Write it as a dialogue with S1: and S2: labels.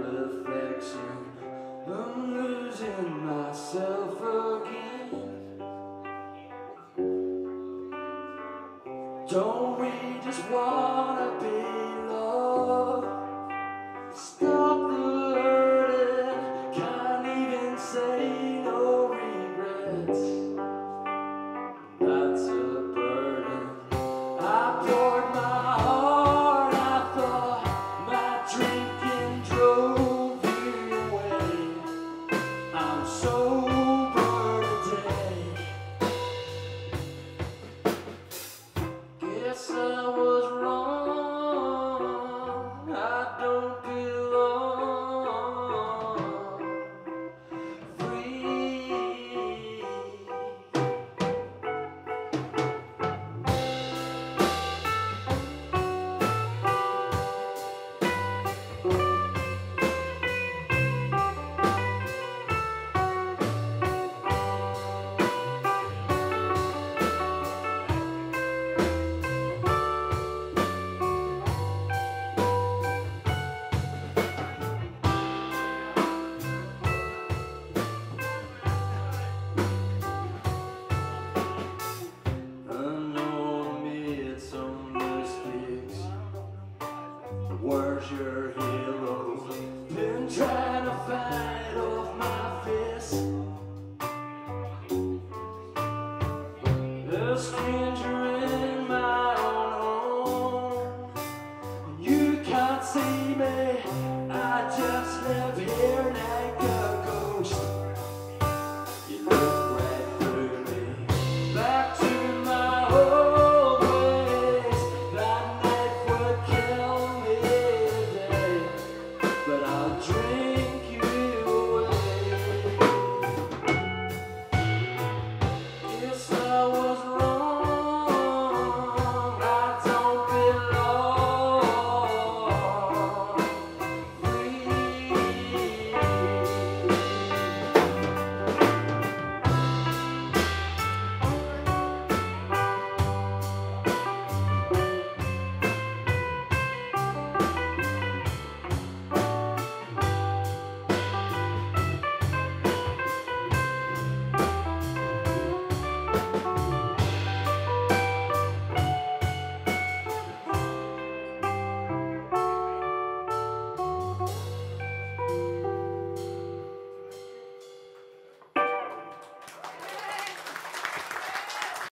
S1: reflection. I'm losing myself again. Don't we just wanna your hero, Been trying to fight off my fist. A stranger in my own home. You can't see me. I just